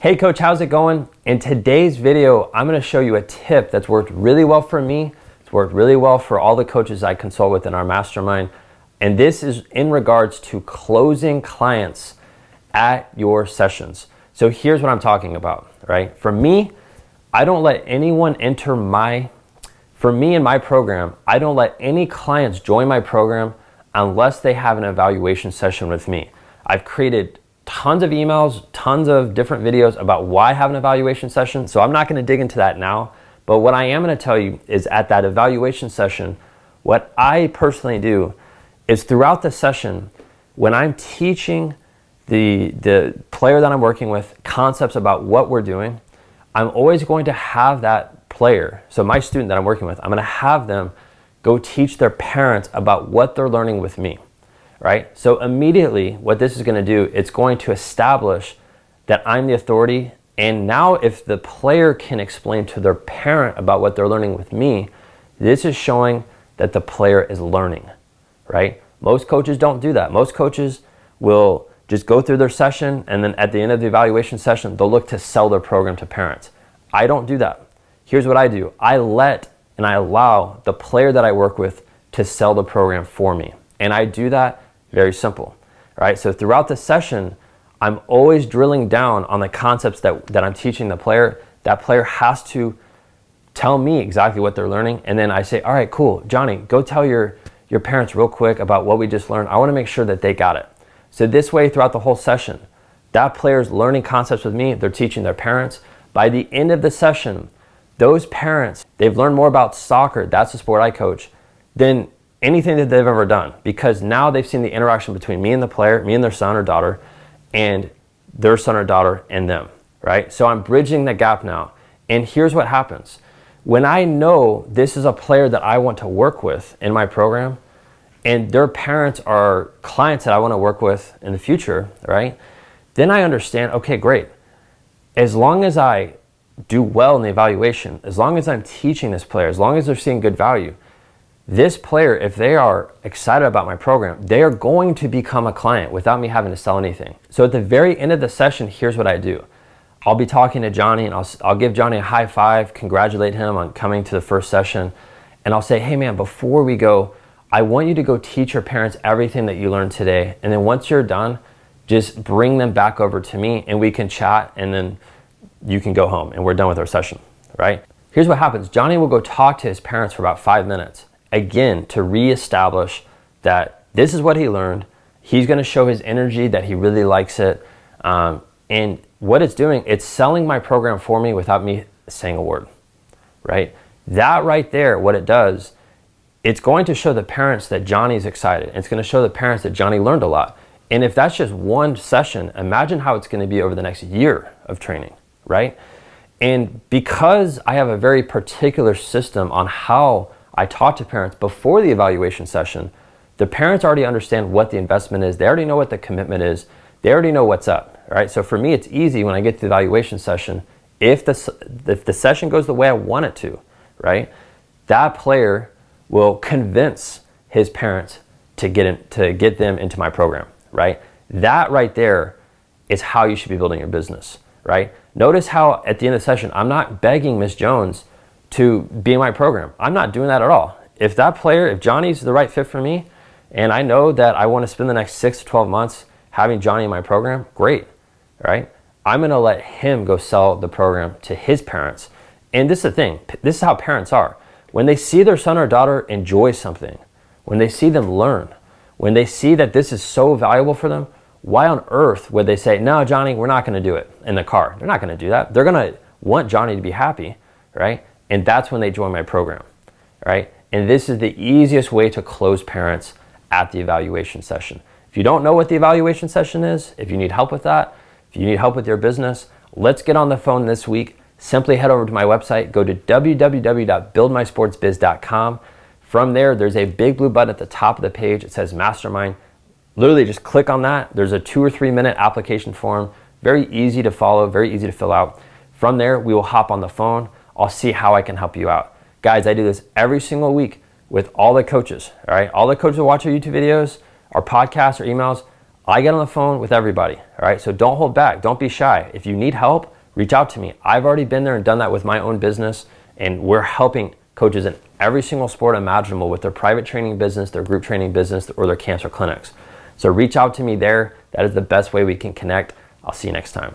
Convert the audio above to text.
Hey coach, how's it going? In today's video, I'm gonna show you a tip that's worked really well for me. It's worked really well for all the coaches I consult with in our mastermind. And this is in regards to closing clients at your sessions. So here's what I'm talking about, right? For me, I don't let anyone enter my, for me and my program, I don't let any clients join my program unless they have an evaluation session with me. I've created tons of emails, tons of different videos about why I have an evaluation session. So I'm not going to dig into that now. But what I am going to tell you is at that evaluation session, what I personally do is throughout the session, when I'm teaching the, the player that I'm working with concepts about what we're doing, I'm always going to have that player, so my student that I'm working with, I'm going to have them go teach their parents about what they're learning with me right? So immediately what this is going to do, it's going to establish that I'm the authority. And now if the player can explain to their parent about what they're learning with me, this is showing that the player is learning, right? Most coaches don't do that. Most coaches will just go through their session and then at the end of the evaluation session, they'll look to sell their program to parents. I don't do that. Here's what I do. I let and I allow the player that I work with to sell the program for me. And I do that very simple, right? So throughout the session, I'm always drilling down on the concepts that, that I'm teaching the player. That player has to tell me exactly what they're learning. And then I say, all right, cool, Johnny, go tell your, your parents real quick about what we just learned. I wanna make sure that they got it. So this way, throughout the whole session, that player's learning concepts with me, they're teaching their parents. By the end of the session, those parents, they've learned more about soccer, that's the sport I coach, than anything that they've ever done because now they've seen the interaction between me and the player, me and their son or daughter, and their son or daughter and them, right? So I'm bridging the gap now. And here's what happens. When I know this is a player that I want to work with in my program, and their parents are clients that I want to work with in the future, right? Then I understand, okay, great. As long as I do well in the evaluation, as long as I'm teaching this player, as long as they're seeing good value, this player, if they are excited about my program, they are going to become a client without me having to sell anything. So at the very end of the session, here's what I do. I'll be talking to Johnny and I'll, I'll give Johnny a high five, congratulate him on coming to the first session. And I'll say, hey man, before we go, I want you to go teach your parents everything that you learned today. And then once you're done, just bring them back over to me and we can chat and then you can go home and we're done with our session, right? Here's what happens. Johnny will go talk to his parents for about five minutes again to reestablish that this is what he learned. He's going to show his energy that he really likes it. Um, and what it's doing, it's selling my program for me without me saying a word, right? That right there, what it does, it's going to show the parents that Johnny's excited. It's going to show the parents that Johnny learned a lot. And if that's just one session, imagine how it's going to be over the next year of training, right? And because I have a very particular system on how I talk to parents before the evaluation session. The parents already understand what the investment is. They already know what the commitment is. They already know what's up, right? So for me, it's easy when I get to the evaluation session. If the, if the session goes the way I want it to, right? That player will convince his parents to get, in, to get them into my program, right? That right there is how you should be building your business, right? Notice how at the end of the session, I'm not begging Miss Jones to be in my program. I'm not doing that at all. If that player, if Johnny's the right fit for me, and I know that I want to spend the next six to 12 months having Johnny in my program, great, right? I'm going to let him go sell the program to his parents. And this is the thing this is how parents are. When they see their son or daughter enjoy something, when they see them learn, when they see that this is so valuable for them, why on earth would they say, No, Johnny, we're not going to do it in the car? They're not going to do that. They're going to want Johnny to be happy, right? And that's when they join my program, right? And this is the easiest way to close parents at the evaluation session. If you don't know what the evaluation session is, if you need help with that, if you need help with your business, let's get on the phone this week. Simply head over to my website, go to www.buildmysportsbiz.com. From there, there's a big blue button at the top of the page. It says Mastermind. Literally, just click on that. There's a two or three minute application form. Very easy to follow, very easy to fill out. From there, we will hop on the phone. I'll see how I can help you out. Guys, I do this every single week with all the coaches, all right? All the coaches that watch our YouTube videos, our podcasts, or emails, I get on the phone with everybody, all right? So don't hold back, don't be shy. If you need help, reach out to me. I've already been there and done that with my own business, and we're helping coaches in every single sport imaginable with their private training business, their group training business, or their cancer clinics. So reach out to me there. That is the best way we can connect. I'll see you next time.